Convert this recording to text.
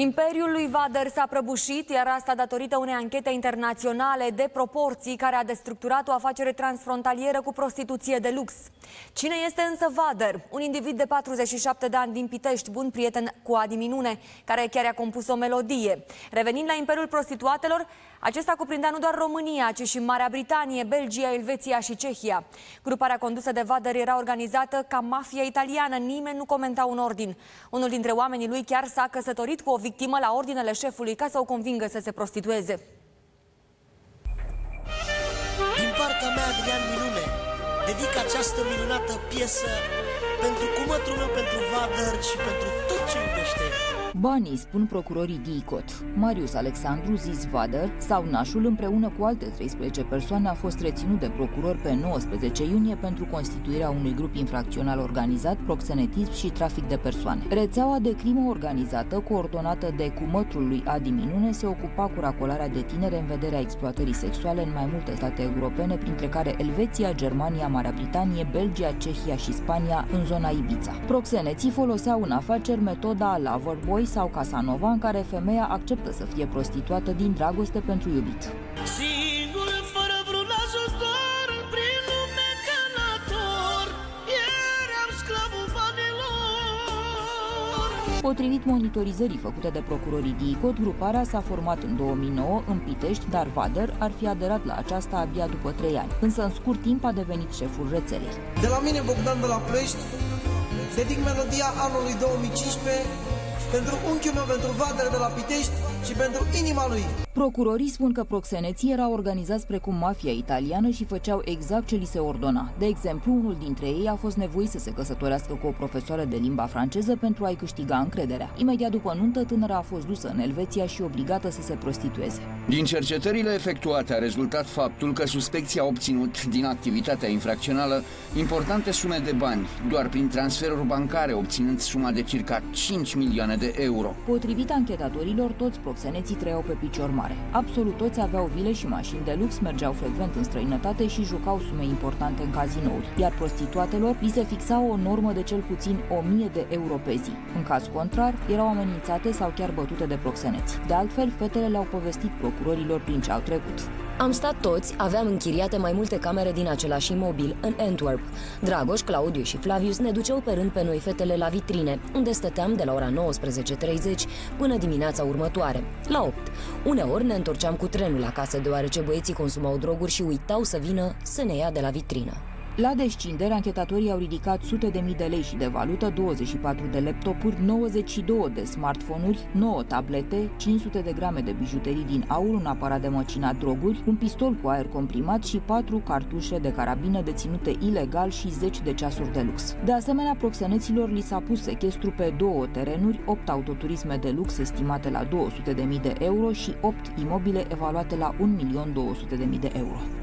Imperiul lui Vader s-a prăbușit, iar asta datorită unei anchete internaționale de proporții care a destructurat o afacere transfrontalieră cu prostituție de lux. Cine este însă Vader? Un individ de 47 de ani din Pitești, bun prieten cu Adi Minune, care chiar a compus o melodie. Revenind la Imperiul Prostituatelor, acesta cuprindea nu doar România, ci și Marea Britanie, Belgia, Elveția și Cehia. Gruparea condusă de Vader era organizată ca mafia italiană, nimeni nu comenta un ordin. Unul dintre oamenii lui chiar s-a căsătorit cu o victimă la ordinele șefului ca să o convingă să se prostitueze. Din partea mea, Adrian Minune, dedic această minunată piesă pentru cumătrul meu, pentru Vader și pentru tot ce iubește Banii, spun procurorii DICOT. Marius Alexandru, zis Vader, sau Nașul, împreună cu alte 13 persoane, a fost reținut de procuror pe 19 iunie pentru constituirea unui grup infracțional organizat, proxenetism și trafic de persoane. Rețeaua de crimă organizată, coordonată de cumătrul lui Adi Minune, se ocupa cu racolarea de tinere în vederea exploatării sexuale în mai multe state europene, printre care Elveția, Germania, Marea Britanie, Belgia, Cehia și Spania, în zona Ibiza. Proxeneții foloseau în afaceri metoda Loverboy Boy sau Casanova, în care femeia acceptă să fie prostituată din dragoste pentru iubit. Singur, fără vreun ajutor, prin lume călător, eram sclavul banilor. Potrivit monitorizării făcute de procurorii DICOT, gruparea s-a format în 2009 în Pitești, dar Vader ar fi aderat la aceasta abia după 3 ani. Însă în scurt timp a devenit șeful rețelei. De la mine, Bogdan de la Ploiești, dedic melodia anului 2015 pentru unchiul meu, pentru Vader de la Pitești și pentru inima lui. Procurorii spun că proxeneții erau organizați precum mafia italiană și făceau exact ce li se ordona. De exemplu, unul dintre ei a fost nevoit să se căsătorească cu o profesoară de limba franceză pentru a-i câștiga încrederea. Imediat după nuntă, tânăra a fost dusă în Elveția și obligată să se prostitueze. Din cercetările efectuate a rezultat faptul că suspecția a obținut din activitatea infracțională importante sume de bani, doar prin transferuri bancare, obținând suma de circa 5 milioane de euro. Potrivit anchetatorilor, toți proxeneții trăiau pe picior mare. Absolut toți aveau vile și mașini de lux, mergeau frecvent în străinătate și jucau sume importante în cazinouri, iar prostituatelor li se fixa o normă de cel puțin 1000 de euro pe zi. În caz contrar, erau amenințate sau chiar bătute de proxeneți. De altfel, fetele le-au povestit procurorilor prin ce au trecut. Am stat toți, aveam închiriate mai multe camere din același imobil, în Antwerp. Dragoș, Claudiu și Flavius ne duceau pe rând pe noi fetele la vitrine, unde stăteam de la ora 19.30 până dimineața următoare, la 8. Uneori ne întorceam cu trenul acasă, deoarece băieții consumau droguri și uitau să vină să ne ia de la vitrină. La descindere, anchetatorii au ridicat sute de mii de lei și de valută, 24 de laptopuri, 92 de smartphone-uri, 9 tablete, 500 de grame de bijuterii din aur, un aparat de măcinat droguri, un pistol cu aer comprimat și 4 cartușe de carabină deținute ilegal și 10 de ceasuri de lux. De asemenea, proxeneților li s-a pus sechestru pe două terenuri, 8 autoturisme de lux estimate la 200 de mii de euro și 8 imobile evaluate la 1.200.000 de euro.